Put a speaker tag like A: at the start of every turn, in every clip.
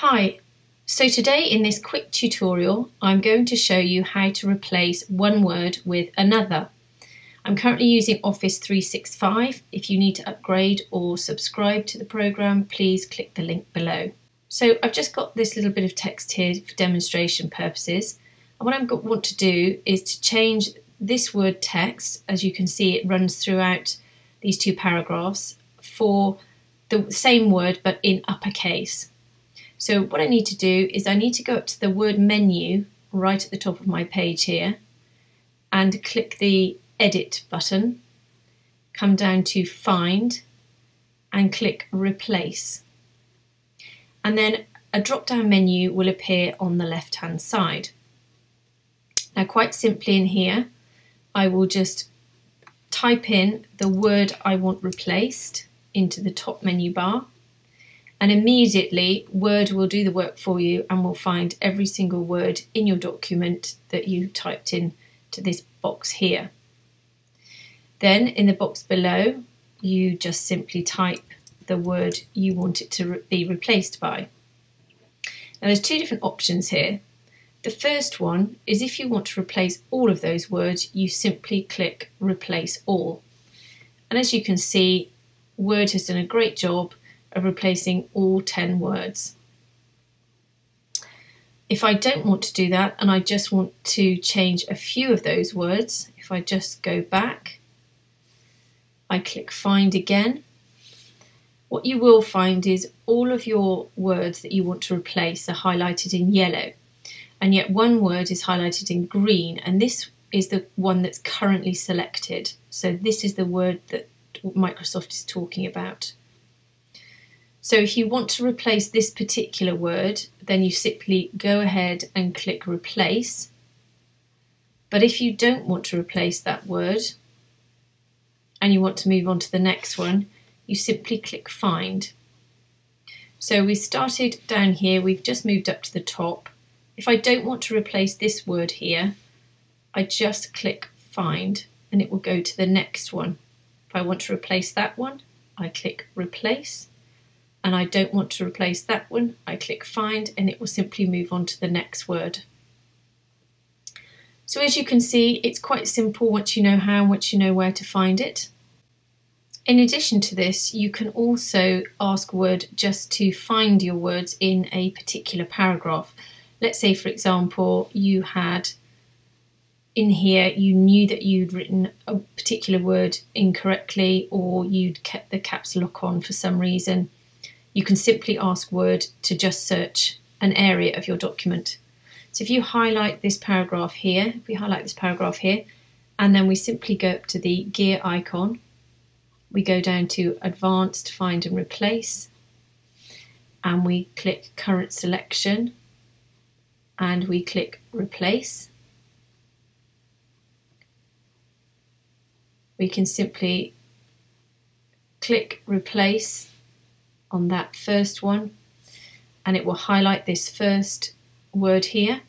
A: Hi, so today in this quick tutorial I'm going to show you how to replace one word with another. I'm currently using Office 365. If you need to upgrade or subscribe to the program please click the link below. So I've just got this little bit of text here for demonstration purposes and what I want to do is to change this word text, as you can see it runs throughout these two paragraphs, for the same word but in uppercase. So what I need to do is I need to go up to the word menu right at the top of my page here and click the edit button, come down to find and click replace. And then a drop down menu will appear on the left hand side. Now quite simply in here I will just type in the word I want replaced into the top menu bar and immediately Word will do the work for you and will find every single word in your document that you typed in to this box here. Then in the box below you just simply type the word you want it to re be replaced by. Now there's two different options here. The first one is if you want to replace all of those words you simply click replace all. And as you can see Word has done a great job of replacing all 10 words. If I don't want to do that and I just want to change a few of those words, if I just go back, I click find again, what you will find is all of your words that you want to replace are highlighted in yellow and yet one word is highlighted in green and this is the one that's currently selected. So this is the word that Microsoft is talking about. So if you want to replace this particular word, then you simply go ahead and click replace. But if you don't want to replace that word and you want to move on to the next one, you simply click find. So we started down here, we've just moved up to the top. If I don't want to replace this word here, I just click find and it will go to the next one. If I want to replace that one, I click replace and I don't want to replace that one, I click find and it will simply move on to the next word. So as you can see, it's quite simple once you know how, and once you know where to find it. In addition to this, you can also ask Word just to find your words in a particular paragraph. Let's say, for example, you had in here, you knew that you'd written a particular word incorrectly or you'd kept the caps lock on for some reason you can simply ask Word to just search an area of your document. So if you highlight this paragraph here, if we highlight this paragraph here, and then we simply go up to the gear icon, we go down to Advanced Find and Replace, and we click Current Selection, and we click Replace. We can simply click Replace on that first one and it will highlight this first word here.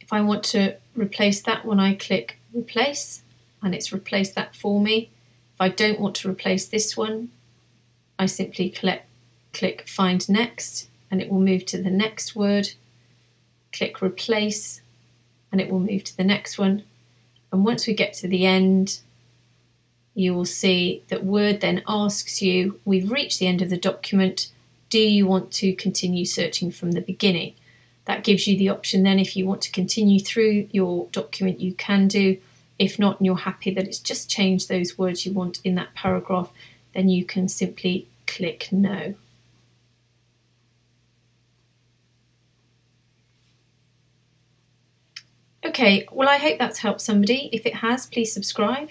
A: If I want to replace that one, I click replace and it's replaced that for me. If I don't want to replace this one, I simply click, click find next and it will move to the next word. Click replace and it will move to the next one. And once we get to the end, you will see that Word then asks you, we've reached the end of the document, do you want to continue searching from the beginning? That gives you the option then if you want to continue through your document you can do. If not and you're happy that it's just changed those words you want in that paragraph then you can simply click no. Okay, well I hope that's helped somebody. If it has, please subscribe